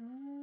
Mm.